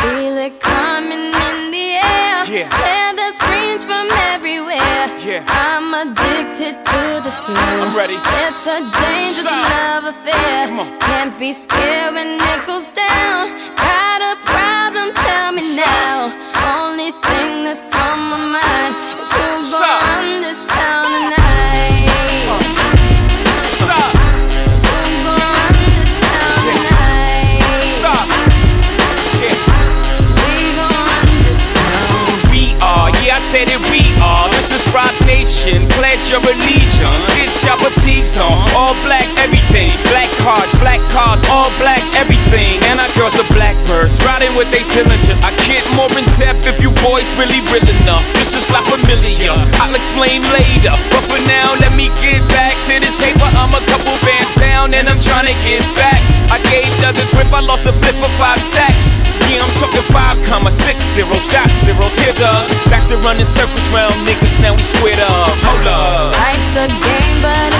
Feel it coming in the air. Yeah. Hear the screams from everywhere. Yeah. I'm addicted to the thrill. I'm ready. It's a dangerous Side. love affair. Can't be scared when it goes down. Got a problem? Tell me Side. now. Only thing that's on my mind your allegiance. Get your fatigues on. All black, everything. Black cards, black cars, all black, everything. And our girls are black blackbirds, riding with they diligence. I can't more in depth if you boys really real enough. This is La Familia. I'll explain later. But for now, let me get back to this paper. I'm a couple bands down and I'm trying to get back. I gave Doug a grip, I lost a flip for five stacks. Yeah, I'm talking five comma six zero shot zeros. Here, Doug. Back to running circles round niggas, now we squared up. Hold up. Life's a game, but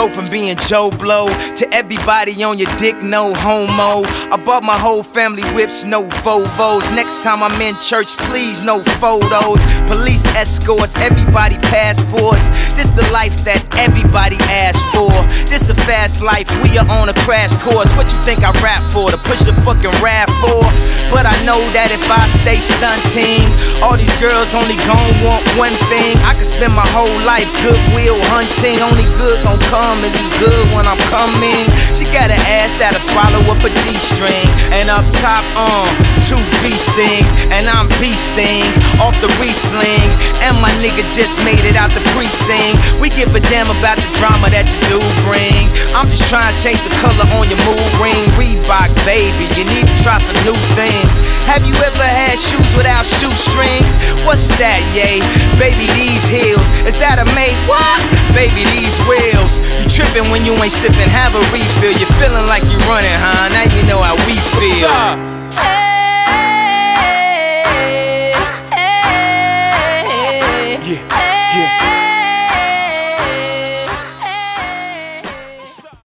go from being Joe Blow to everybody on your dick, no homo. I bought my whole family whips, no Volvos. Next time I'm in church, please, no photos. Police escorts, everybody passports. This the life that everybody asks for. Fast life, we are on a crash course. What you think I rap for? To push a fucking rap for? But I know that if I stay stunting, all these girls only gon' want one thing. I could spend my whole life goodwill hunting. Only good gon' come is as good when I'm coming. She got an ass that'll swallow up a G-string. And up top, um, two B stings. And I'm beasting off the re-sling. And my nigga just made it out the precinct. We give a damn about the drama that you do bring. I'm just trying to change the color on your mood ring. Reebok, baby, you need to try some new things. Have you ever had shoes without shoestrings? What's that, yay? Baby, these heels. Is that a made what? Baby, these wheels. You tripping when you ain't sipping, have a refill. You're feeling like you're running, huh? Now you know how we feel. What's up? Hey.